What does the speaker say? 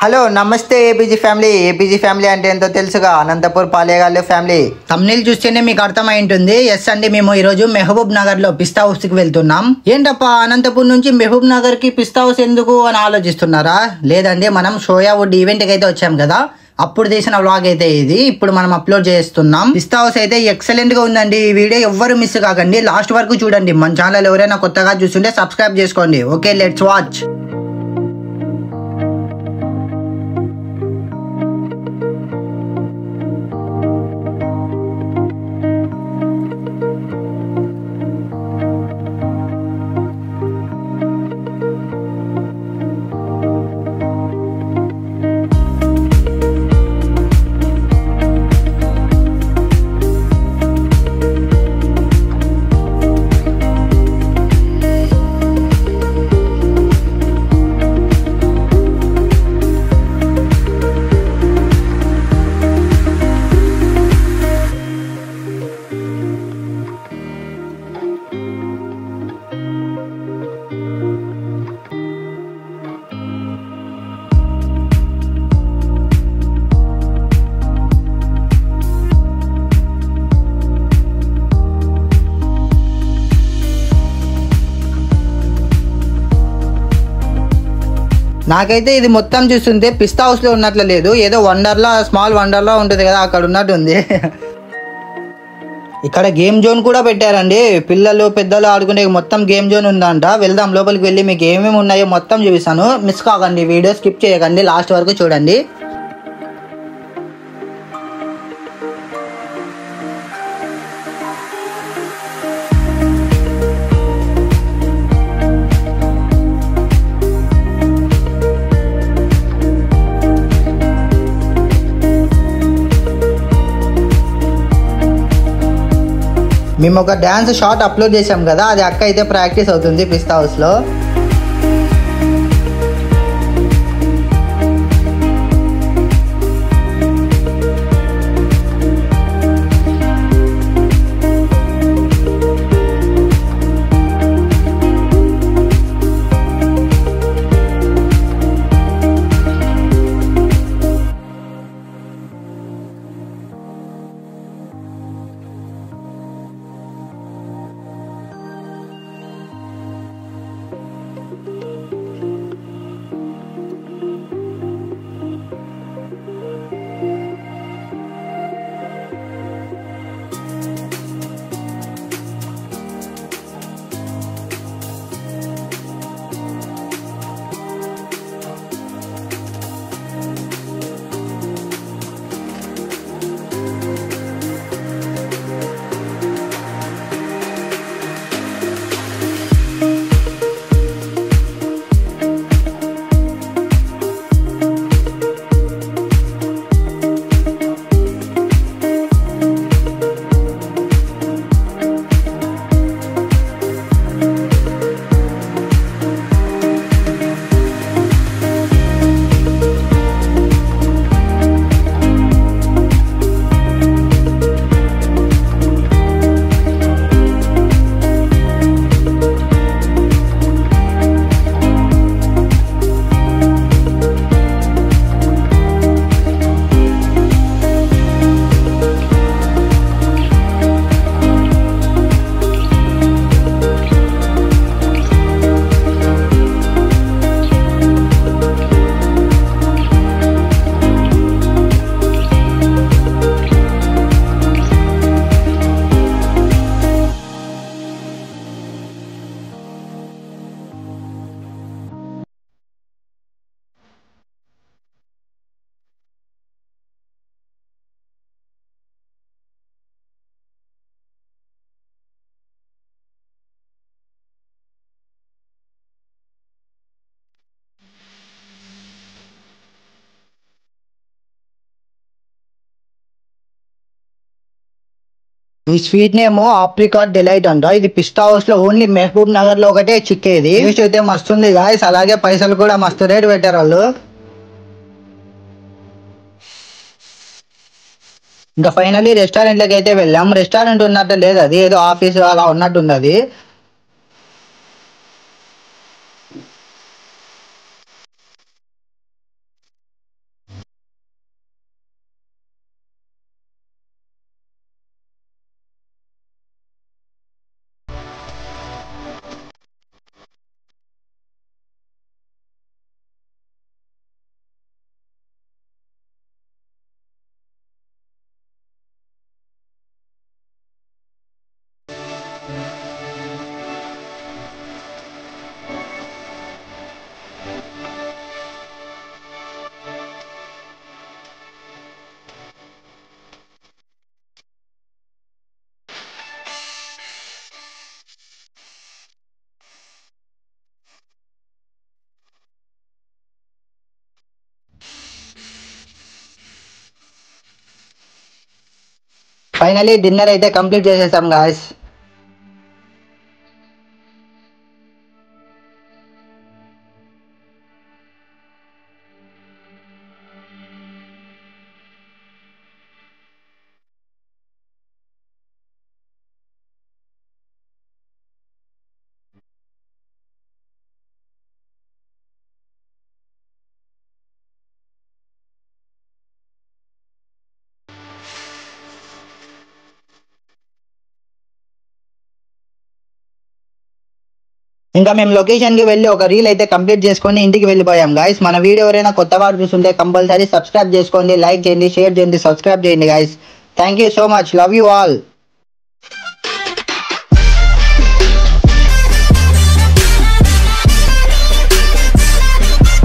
Hello నమస్తే ABG family ABG family అంటే ఎంతో తెలుసుగా? అనంతపూర్ పాలేగాళ్ళు ఫ్యామిలీ తమిళ చూస్తేనే మీకు అర్థమై ఉంటుంది ఎస్ అండి మేము ఈరోజు మెహబూబ్ నగర్లో పిస్తా హౌస్కి వెళ్తున్నాం. ఏంటప్ప అనంతపూర్ నుంచి మెహబూబ్ నగర్కి పిస్తా హౌస్ ఎందుకు అని ఆలోచిస్తున్నారా? లేదండి మనం షోయా వుడ్ ఈవెంట్కి అయితే వచ్చాం కదా. అప్పుడు తీసిన వ్లాగ్ అయితే ఇది. ఇప్పుడు మనం అప్లోడ్ చేస్తున్నాం. పిస్తా హౌస్ అయితే ఎక్సలెంట్గా ఉందండి. ఈ వీడియో ఎవ్వరు మిస్ కాకండి. లాస్ట్ వరకు చూడండి. మన ఛానల్ ఎవరైనా కొత్తగా చూస్తుంటే సబ్స్క్రైబ్ చేసుకోండి. ఓకే లెట్స్ వాచ్ నాకైతే ఇది మొత్తం చూస్తుంటే పిస్తా హౌస్లో ఉన్నట్లు లేదు. ఏదో వండర్లా స్మాల్ వండర్లా ఉంటుంది కదా అక్కడ ఉన్నట్టు ఉంది. ఇక్కడ గేమ్ జోన్ కూడా పెట్టారండి. పిల్లలు పెద్దలు ఆడుకునే మొత్తం గేమ్ జోన్ ఉందంట. వెళ్దాం లోపలికి వెళ్ళి మీకు ఏమేమి ఉన్నాయో మొత్తం చూపిస్తాను. మిస్ కాకండి వీడియో స్కిప్ చేయకండి లాస్ట్ వరకు చూడండి. మేము ఒక డ్యాన్స్ షార్ట్ అప్లోడ్ చేసాం కదా అది అక్క అయితే ప్రాక్టీస్ అవుతుంది పిస్తా హౌస్లో ఈ స్వీట్ నేమ్ ఆప్రికాట్ డిలైట్ అంట. ఇది పిస్తా హౌస్లో ఓన్లీ మహబూబ్ నగర్లో ఒకటే చిక్కేది. టేస్ట్ అయితే మస్తుంది గాయస్ అలాగే పైసలు కూడా మస్తు రేట్ పెట్టారు వాళ్ళు. ఇంకా ఫైనల్లీ రెస్టారెంట్లోకి అయితే వెళ్ళాం. రెస్టారెంట్ ఉన్నట్టు లేదు అది. ఏదో ఆఫీస్ అలా ఉన్నట్టు ఉంది అది ఫైనలీ డిన్నర్ అయితే కంప్లీట్ చేసేసాం గాయస్ ఇంకా మేము లొకేషన్కి వెళ్ళి ఒక రీల్ అయితే కంప్లీట్ చేసుకొని ఇంటికి వెళ్ళిపోయాం. గాయస్ మన వీడియో ఎవరైనా కొత్త వారు చూస్తుంటే కంపల్సరీ సబ్స్క్రైబ్ చేసుకోండి లైక్ చేయండి షేర్ చేయండి సబ్స్క్రైబ్ చేయండి guys thank you so much love you all